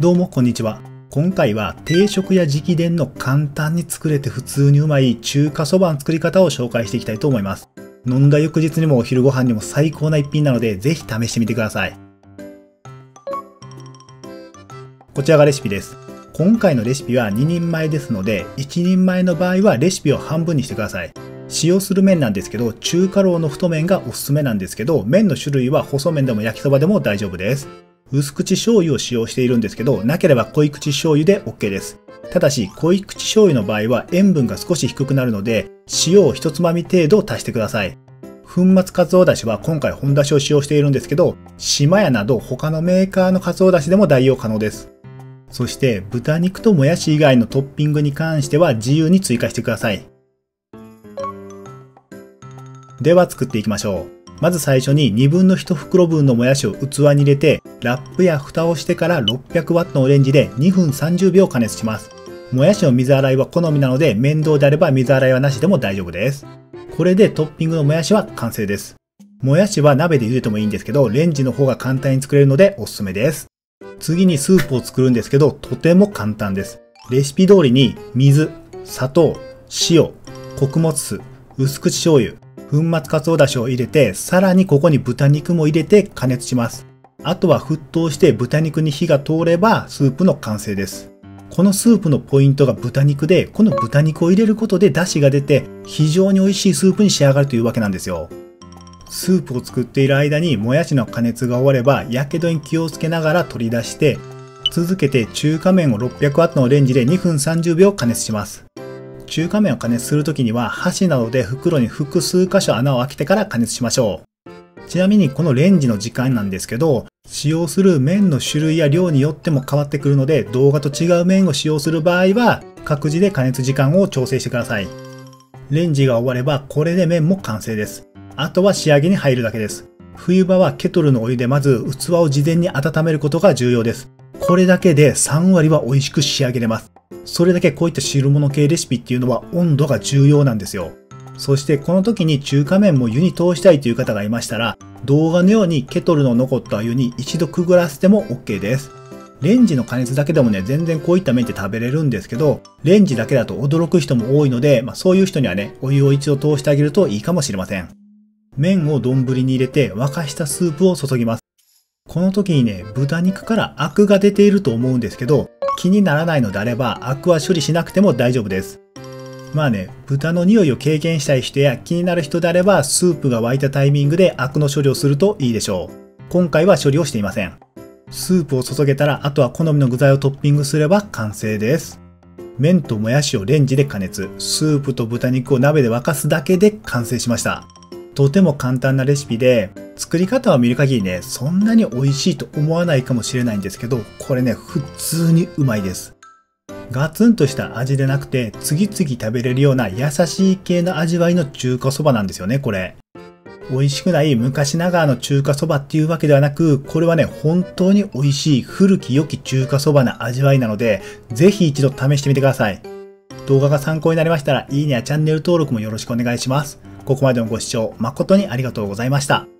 どうもこんにちは。今回は定食や直伝の簡単に作れて普通にうまい中華そばの作り方を紹介していきたいと思います。飲んだ翌日にもお昼ご飯にも最高な一品なのでぜひ試してみてください。こちらがレシピです。今回のレシピは2人前ですので、1人前の場合はレシピを半分にしてください。使用する麺なんですけど、中華ローの太麺がおすすめなんですけど、麺の種類は細麺でも焼きそばでも大丈夫です。薄口醤油を使用しているんですけど、なければ濃い口醤油で OK です。ただし、濃い口醤油の場合は塩分が少し低くなるので、塩を一つまみ程度足してください。粉末かつおだしは今回本だしを使用しているんですけど、島屋など他のメーカーのかつおだしでも代用可能です。そして豚肉ともやし以外のトッピングに関しては自由に追加してください。では作っていきましょう。まず最初に2分の1袋分のもやしを器に入れて、ラップや蓋をしてから 600W のオレンジで2分30秒加熱します。もやしの水洗いは好みなので面倒であれば水洗いはなしでも大丈夫です。これでトッピングのもやしは完成です。もやしは鍋で茹でてもいいんですけど、レンジの方が簡単に作れるのでおすすめです。次にスープを作るんですけど、とても簡単です。レシピ通りに水、砂糖、塩、穀物酢、薄口醤油、粉末かつおだしを入れて、さらにここに豚肉も入れて加熱します。あとは沸騰して豚肉に火が通ればスープの完成です。このスープのポイントが豚肉で、この豚肉を入れることで出汁が出て非常に美味しいスープに仕上がるというわけなんですよ。スープを作っている間にもやしの加熱が終われば、やけどに気をつけながら取り出して、続けて中華麺を 600W のレンジで2分30秒加熱します。中華麺を加熱するときには箸などで袋に複数箇所穴を開けてから加熱しましょう。ちなみにこのレンジの時間なんですけど、使用する麺の種類や量によっても変わってくるので、動画と違う麺を使用する場合は、各自で加熱時間を調整してください。レンジが終われば、これで麺も完成です。あとは仕上げに入るだけです。冬場はケトルのお湯でまず器を事前に温めることが重要です。これだけで3割は美味しく仕上げれます。それだけこういった汁物系レシピっていうのは温度が重要なんですよ。そしてこの時に中華麺も湯に通したいという方がいましたら、動画のようにケトルの残った湯に一度くぐらせても OK です。レンジの加熱だけでもね、全然こういった麺って食べれるんですけど、レンジだけだと驚く人も多いので、まあ、そういう人にはね、お湯を一度通してあげるといいかもしれません。麺を丼に入れて沸かしたスープを注ぎます。この時にね、豚肉からアクが出ていると思うんですけど、気にならないのであれば、アクは処理しなくても大丈夫です。まあね、豚の匂いを経験したい人や気になる人であれば、スープが沸いたタイミングでアクの処理をするといいでしょう。今回は処理をしていません。スープを注げたら、あとは好みの具材をトッピングすれば完成です。麺ともやしをレンジで加熱、スープと豚肉を鍋で沸かすだけで完成しました。とても簡単なレシピで、作り方を見る限りね、そんなに美味しいと思わないかもしれないんですけど、これね、普通にうまいです。ガツンとした味でなくて、次々食べれるような優しい系の味わいの中華そばなんですよね、これ。美味しくない昔ながらの中華そばっていうわけではなく、これはね、本当に美味しい古き良き中華そばな味わいなので、ぜひ一度試してみてください。動画が参考になりましたら、いいねやチャンネル登録もよろしくお願いします。ここまでのご視聴誠にありがとうございました。